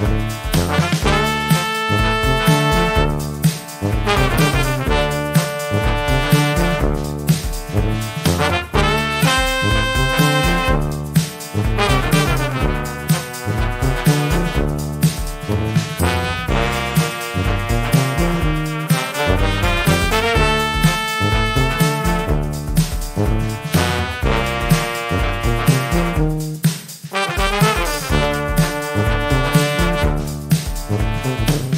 Bye. Thank